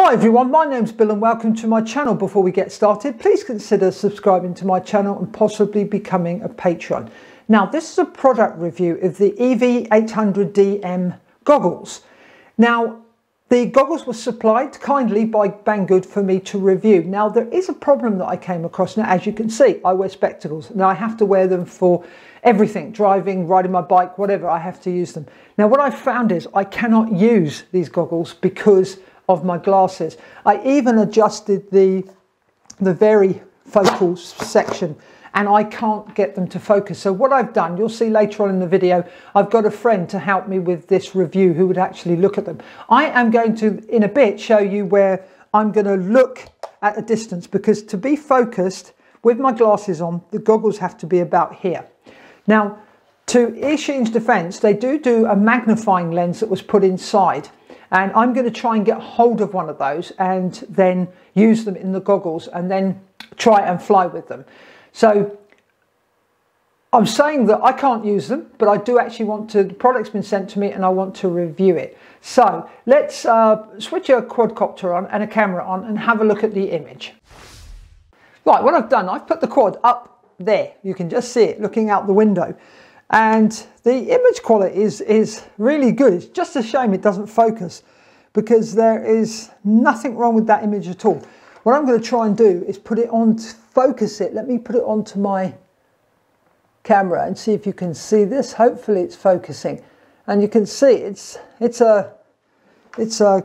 Hi everyone, my name's Bill and welcome to my channel. Before we get started, please consider subscribing to my channel and possibly becoming a patron. Now this is a product review of the EV800DM goggles. Now the goggles were supplied kindly by Banggood for me to review. Now there is a problem that I came across. Now as you can see, I wear spectacles. Now I have to wear them for everything, driving, riding my bike, whatever, I have to use them. Now what I found is I cannot use these goggles because of my glasses. I even adjusted the, the very focal section and I can't get them to focus. So what I've done, you'll see later on in the video, I've got a friend to help me with this review who would actually look at them. I am going to, in a bit, show you where I'm going to look at a distance because to be focused with my glasses on, the goggles have to be about here. Now, to Eachines defense, they do do a magnifying lens that was put inside and I'm going to try and get hold of one of those and then use them in the goggles and then try and fly with them. So I'm saying that I can't use them, but I do actually want to, the product's been sent to me and I want to review it. So let's uh, switch a quadcopter on and a camera on and have a look at the image. Right, what I've done, I've put the quad up there. You can just see it looking out the window and the image quality is, is really good. It's just a shame it doesn't focus because there is nothing wrong with that image at all. What I'm going to try and do is put it on, to focus it. Let me put it onto my camera and see if you can see this. Hopefully it's focusing. And you can see it's, it's, a, it's a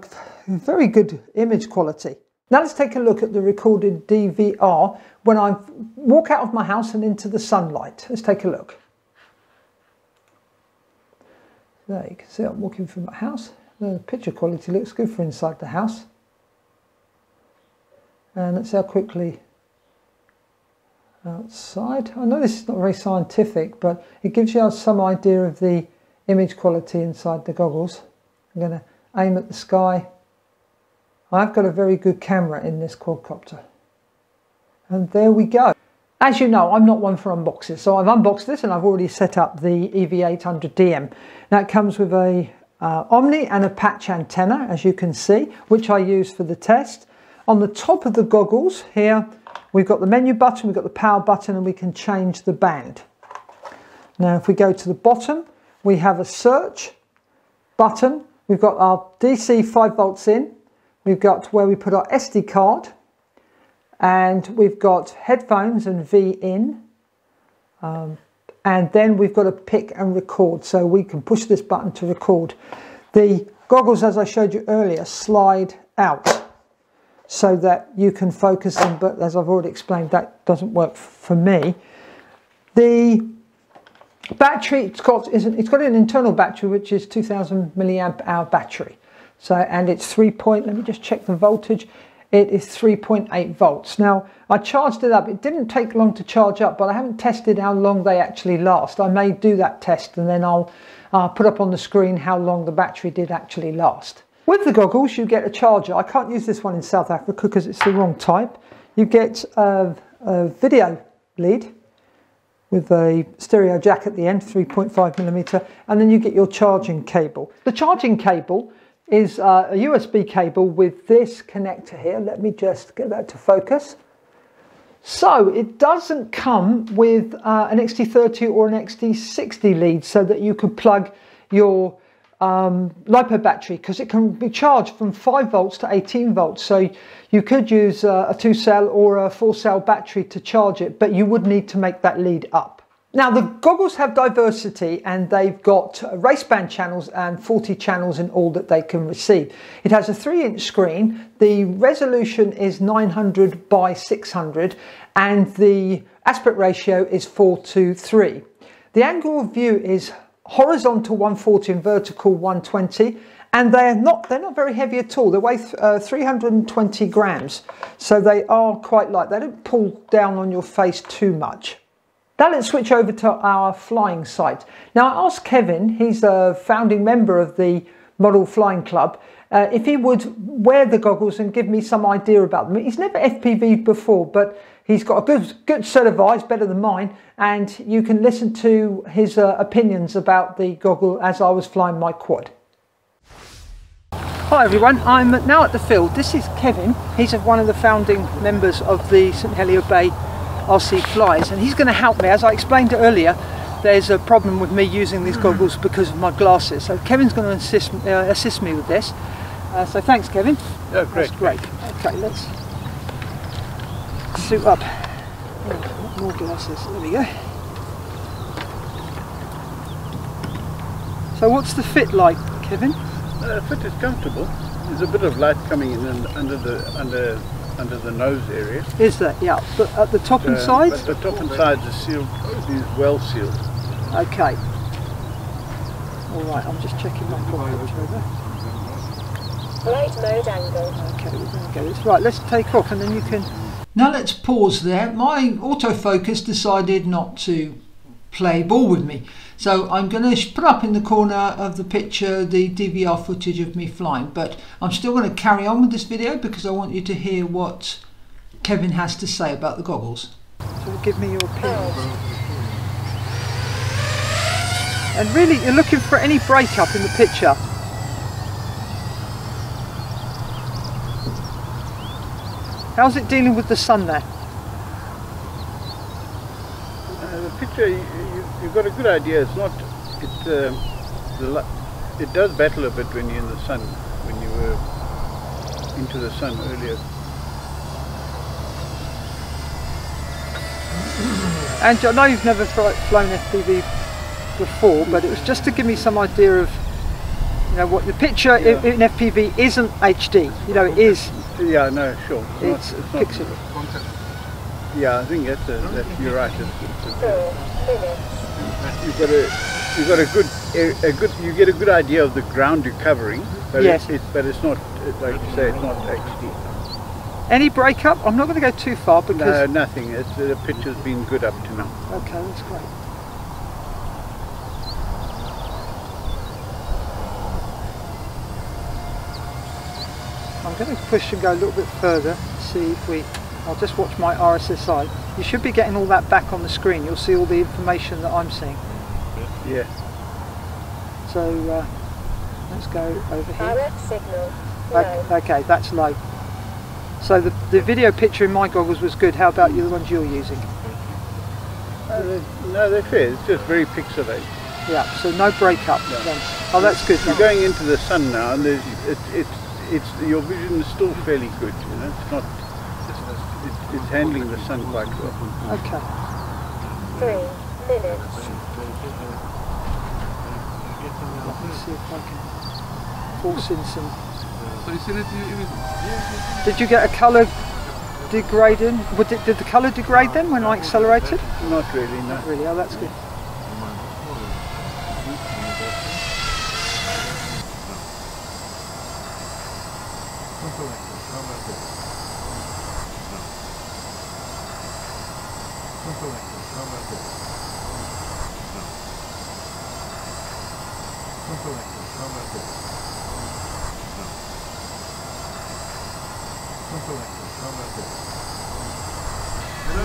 very good image quality. Now let's take a look at the recorded DVR when I walk out of my house and into the sunlight. Let's take a look. There you can see I'm walking through my house. The picture quality looks good for inside the house. And let's see how quickly outside. I know this is not very scientific, but it gives you some idea of the image quality inside the goggles. I'm going to aim at the sky. I've got a very good camera in this quadcopter. And there we go. As you know, I'm not one for unboxes, so I've unboxed this and I've already set up the EV800DM. Now it comes with a uh, Omni and a patch antenna, as you can see, which I use for the test. On the top of the goggles here, we've got the menu button, we've got the power button, and we can change the band. Now if we go to the bottom, we have a search button. We've got our DC 5 volts in. We've got where we put our SD card and we've got headphones and V in. Um, and then we've got a pick and record. So we can push this button to record. The goggles as I showed you earlier slide out so that you can focus them. But as I've already explained that doesn't work for me. The battery it's got it's got an internal battery which is 2000 milliamp hour battery. So and it's three point let me just check the voltage it is 3.8 volts. Now, I charged it up. It didn't take long to charge up, but I haven't tested how long they actually last. I may do that test and then I'll uh, put up on the screen how long the battery did actually last. With the goggles, you get a charger. I can't use this one in South Africa because it's the wrong type. You get a, a video lead with a stereo jack at the end, 3.5 millimeter, and then you get your charging cable. The charging cable is uh, a USB cable with this connector here. Let me just get that to focus. So it doesn't come with uh, an XT30 or an XT60 lead so that you could plug your um, LiPo battery because it can be charged from 5 volts to 18 volts. So you could use uh, a 2 cell or a 4 cell battery to charge it, but you would need to make that lead up. Now the goggles have diversity and they've got raceband channels and 40 channels in all that they can receive. It has a 3 inch screen, the resolution is 900 by 600 and the aspect ratio is 4 to 3. The angle of view is horizontal 140 and vertical 120 and they're not they're not very heavy at all. They weigh uh, 320 grams. So they are quite light. They don't pull down on your face too much now let's switch over to our flying site. Now I asked Kevin, he's a founding member of the Model Flying Club, uh, if he would wear the goggles and give me some idea about them. He's never FPV'd before, but he's got a good, good set of eyes, better than mine, and you can listen to his uh, opinions about the goggle as I was flying my quad. Hi everyone, I'm now at the field. This is Kevin. He's one of the founding members of the St Helena Bay RC Flies and he's going to help me. As I explained earlier, there's a problem with me using these goggles because of my glasses. So Kevin's going to assist, uh, assist me with this. Uh, so thanks Kevin. Oh, great. That's great. Okay, let's suit up. Oh, more glasses. There we go. So what's the fit like, Kevin? Uh, fit is comfortable. There's a bit of light coming in under the under under the nose area. Is that? Yeah. But at the top and Uh, sides? But the top and sides are sealed, is well sealed. Okay. All right. I'm just checking my picture over. Flight mode angle. Okay, we're going to go this. Right, let's take off and then you can... Now let's pause there. My autofocus decided not to play ball with me. So I'm going to put up in the corner of the picture the DVR footage of me flying. But I'm still going to carry on with this video because I want you to hear what Kevin has to say about the goggles. So give me your opinions. And really, you're looking for any breakup in the picture. How's it dealing with the sun there? Uh, the picture, you, you, you've got a good idea. It's not, it, um, the, it does battle a bit when you're in the sun, when you were into the sun earlier. And I know you've never flown FPV before, but it was just to give me some idea of, you know, what the picture Yeah. in FPV isn't HD. You know, it is. Yeah, no, sure. It's not, pixel. Yeah, I think that's, a, that's you're right. It's, it's a, you've got a you've got a good a, a good you get a good idea of the ground you're covering, but Yes. it, it, but it's not like you say it's not HD. Any breakup? I'm not going to go too far but No, nothing. It's, the picture's been good up to now. Okay, that's great. I'm going to push and go a little bit further, see if we. I'll just watch my RSSI. You should be getting all that back on the screen. You'll see all the information that I'm seeing. Yeah. So uh, let's go over here. RF signal. Okay, Low. okay, that's low. So the, the video picture in my goggles was good. How about you, the ones you're using? Uh, no, they're fair. It's just very pixelated. Yeah, so no breakup No. then. Oh, that's good. You're going into the sun now, and there's, it, it's it's your vision is still fairly good. You know, it's not. It's, it's handling the sun quite well. Okay. Three minutes. Let me see if I can force in some. So you seen it? You, you, Did you get a colour degrading? Would it, did the colour degrade then when I accelerated? Not really. No. Really? Oh, that's good. something like this. How about this? No. Something like this. How about this? No. Something like this. How about this? No. Something like this. How about this? Hello.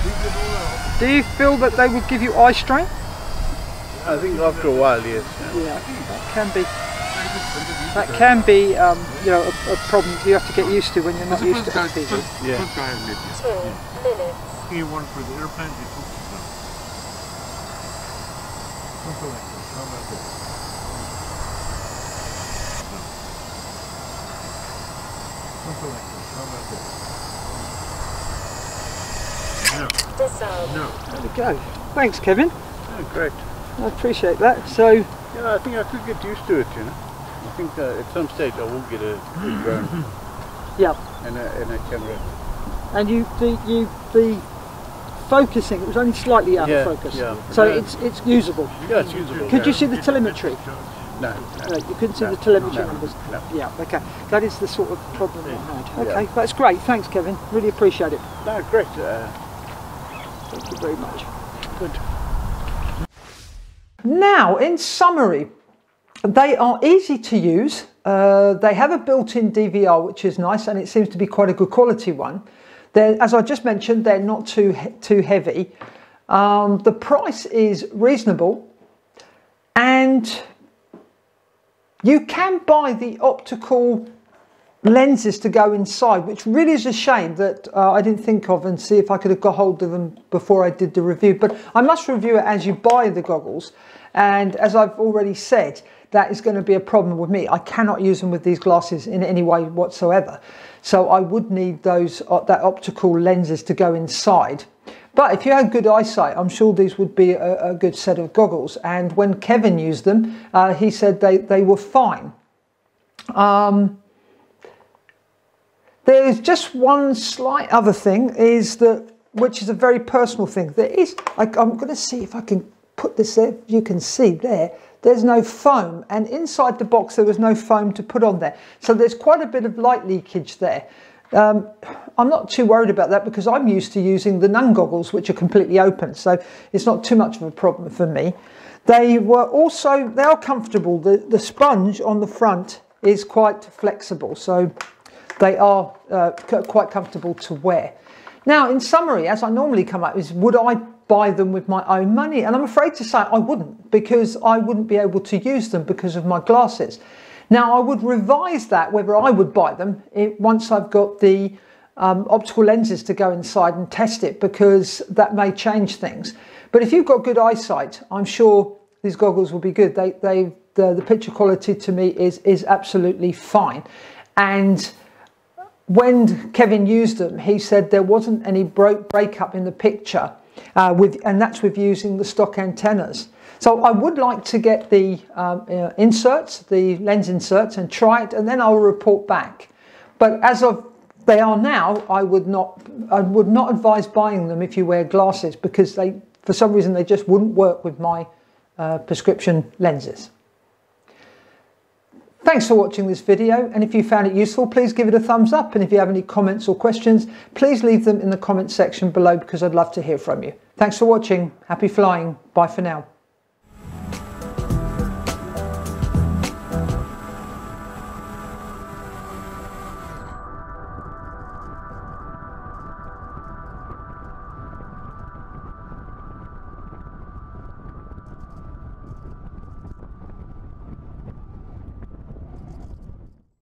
Leave it all out. Do you feel that they would give you eye strain? I think after a while, yes. yeah. Yeah, that can be. That can be, um, you know, a, a problem you have to get used to when you're not used to guy, FPV. Yeah. First guy I met you. Two minutes. He one for the airplane, he took it down. Something like this. How about this? Something like this. How about this? No. Disarm. No. There we go. Thanks, Kevin. Oh, great. I appreciate that. So, Yeah, I think I could get used to it. You know, I think uh, at some stage I will get a, a drone yeah. and a, and a camera. And you, the, you, the focusing, it was only slightly out Yeah, of focus. yeah. So Yeah. it's it's usable. Yeah, it's usable. Could you see the telemetry? No, No, no. you couldn't see No, the telemetry no, numbers. no. Yeah, okay. That is the sort of problem I had. Yeah. Okay, that's great. Thanks, Kevin. Really appreciate it. No, great. Uh, Thank you very much. good. Now, in summary, they are easy to use. Uh, they have a built-in DVR, which is nice, and it seems to be quite a good quality one. They're, as I just mentioned, they're not too too heavy. Um, the price is reasonable, and you can buy the optical lenses to go inside, which really is a shame that uh, I didn't think of and see if I could have got hold of them before I did the review. But I must review it as you buy the goggles. And as I've already said, that is going to be a problem with me. I cannot use them with these glasses in any way whatsoever. So I would need those uh, that optical lenses to go inside. But if you had good eyesight, I'm sure these would be a, a good set of goggles. And when Kevin used them, uh, he said they, they were fine. Um, there's just one slight other thing is that, which is a very personal thing. There is, I, I'm going to see if I can put this there. You can see there, there's no foam. And inside the box, there was no foam to put on there. So there's quite a bit of light leakage there. Um, I'm not too worried about that because I'm used to using the Nun goggles, which are completely open. So it's not too much of a problem for me. They were also, they are comfortable. The, the sponge on the front is quite flexible. So they are uh, quite comfortable to wear. Now, in summary, as I normally come up, is would I buy them with my own money? And I'm afraid to say I wouldn't because I wouldn't be able to use them because of my glasses. Now, I would revise that whether I would buy them once I've got the um, optical lenses to go inside and test it because that may change things. But if you've got good eyesight, I'm sure these goggles will be good. They, they, the, the picture quality to me is, is absolutely fine. And when Kevin used them, he said there wasn't any break breakup in the picture, uh, with, and that's with using the stock antennas. So I would like to get the um, uh, inserts, the lens inserts, and try it, and then I'll report back. But as of they are now, I would not, I would not advise buying them if you wear glasses because they, for some reason, they just wouldn't work with my uh, prescription lenses. Thanks for watching this video and if you found it useful please give it a thumbs up and if you have any comments or questions please leave them in the comment section below because I'd love to hear from you. Thanks for watching, happy flying, bye for now.